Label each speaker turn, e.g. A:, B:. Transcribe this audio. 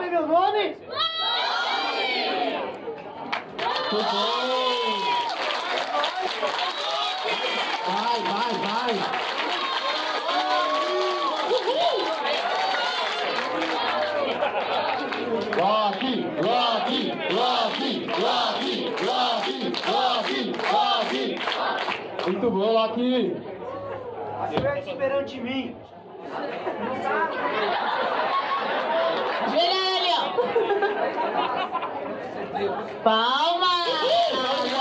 A: sabe meu nome? Muito
B: bom! Vai, vai, vai! Love, love, love,
A: love, love,
B: love, love.
A: Muito bom, Loki. Acerte perante mim. Né?
B: Palmas! Palmas!